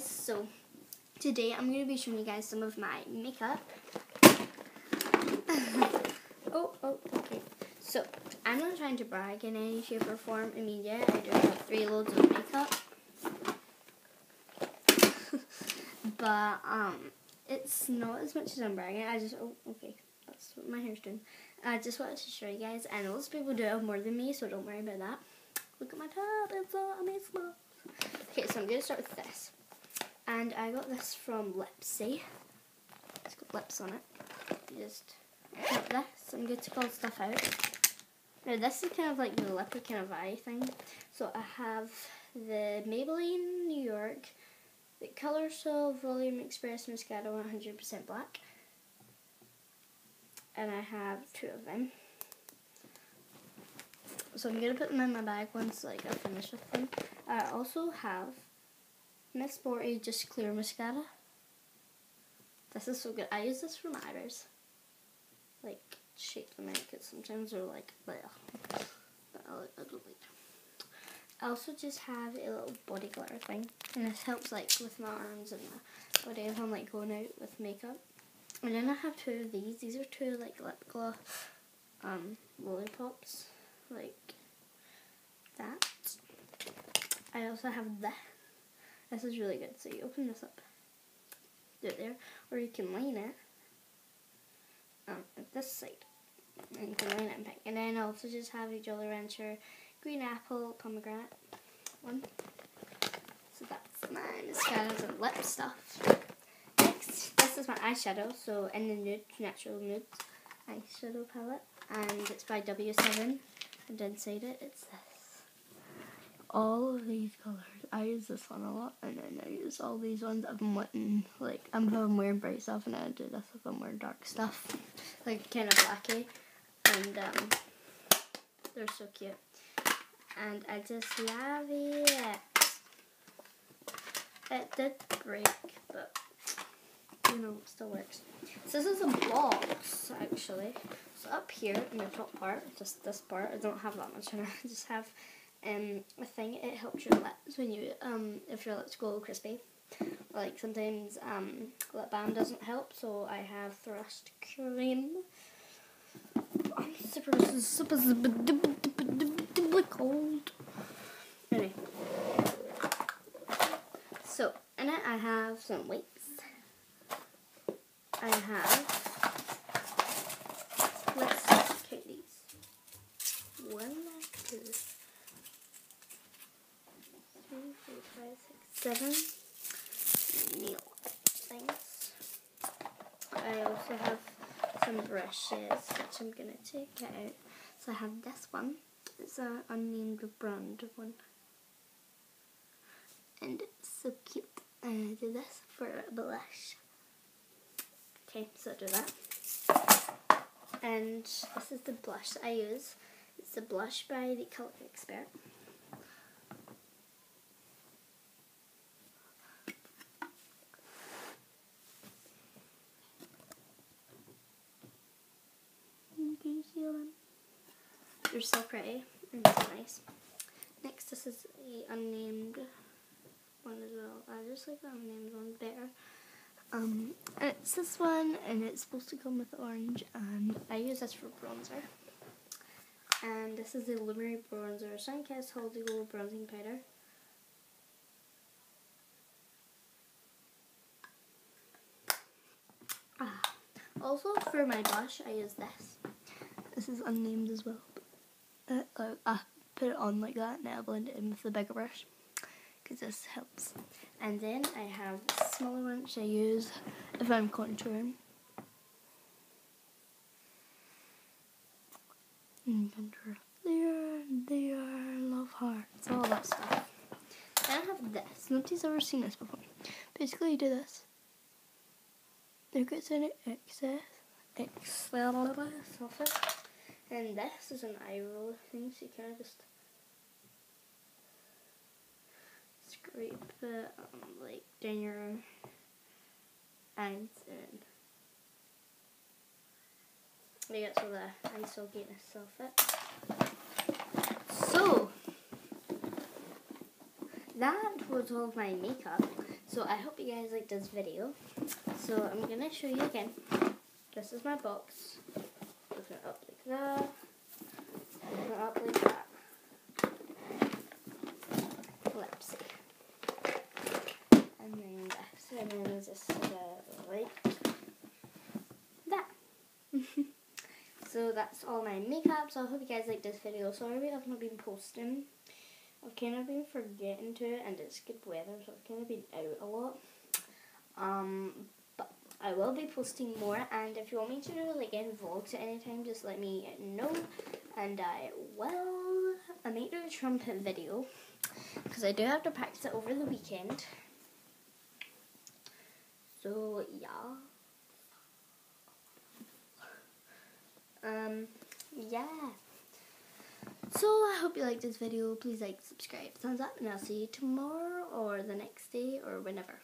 guys, so today I'm going to be showing you guys some of my makeup. oh, oh, okay. So, I'm not trying to brag in any shape or form. I mean, yeah, I do have three loads of makeup. but, um, it's not as much as I'm bragging. I just, oh, okay, that's what my hair's doing. I just wanted to show you guys. Know most people do have more than me, so don't worry about that. Look at my top, it's so amazing. Okay, so I'm going to start with this. And I got this from Lipsy. It's got lips on it. You just put this. I'm going to pull stuff out. Now this is kind of like the lippy kind of eye thing. So I have the Maybelline New York, the Colossal Volume Express Mascara 100% Black. And I have two of them. So I'm going to put them in my bag once like I finish with them. I also have Miss Sporty Just Clear Mascara. This is so good. I use this for my eyebrows. Like, shape them out because sometimes they're like there. But I, I don't like I also just have a little body glitter thing. And this helps like with my arms and my body if I'm like going out with makeup. And then I have two of these. These are two like lip gloss um, lollipops. Like that. I also have this. This is really good. So you open this up, do it there, or you can line it um, at this side. And you can line it in pink. And then I also just have a Jolly Rancher green apple pomegranate one. So that's my mascaras and lip stuff. Next, this is my eyeshadow. So in the nude, natural nude eyeshadow palette. And it's by W7. And inside it, it's this all of these colors. I use this one a lot, and then I use all these ones. I've been wanting, like, I'm, I'm wearing bright stuff, and I do this if I'm wearing dark stuff, like kind of blacky, and um, they're so cute. And I just love it. It did break, but you know, it still works. So this is a box, actually. So up here in the top part, just this part, I don't have that much in it. I just have um, I think it helps your lips when you um, if your lips go crispy. Like sometimes um, lip balm doesn't help, so I have thrust cream. I'm super super super cold. Anyway, so in it I have some weights. I have let's count these. One, two seven nail things. I also have some brushes which I'm gonna take out. So I have this one. It's an unnamed brand one. And it's so cute. I do this for a blush. Okay, so do that. And this is the blush I use. It's the blush by the Colour Expert. They're so pretty and so nice. Next, this is a unnamed one as well. I just like the unnamed one better. Um, it's this one, and it's supposed to come with orange, and I use this for bronzer. And this is the Luminary Bronzer Sunkissed Holiday Glow Bronzing Powder. Ah. Also, for my blush, I use this. This is unnamed as well uh, I put it on like that and I blend it in with the bigger brush because this helps. And then I have a smaller one which I use if I'm contouring. And contour there, there, love hearts, all that stuff. Then I have this. Nobody's ever seen this before. Basically, you do this. There gets any excess, excess it. And this is an eye roller thing, so you kind of just scrape it um, like down your eyes and yeah, so the eyes will get itself it. So that was all of my makeup. So I hope you guys like this video. So I'm gonna show you again. This is my box. Up like that. Up like that. Let's see. And then this, and then just uh, like that. so that's all my makeup. So I hope you guys like this video. Sorry I've not been posting. I've kind of been forgetting to and it's good weather so I've kind of been out a lot. Um, I will be posting more and if you want me to like any at any time just let me know and I will I might do a trumpet video because I do have to practice it over the weekend. So yeah. Um, yeah. So I hope you liked this video. Please like, subscribe, thumbs up, and I'll see you tomorrow or the next day or whenever.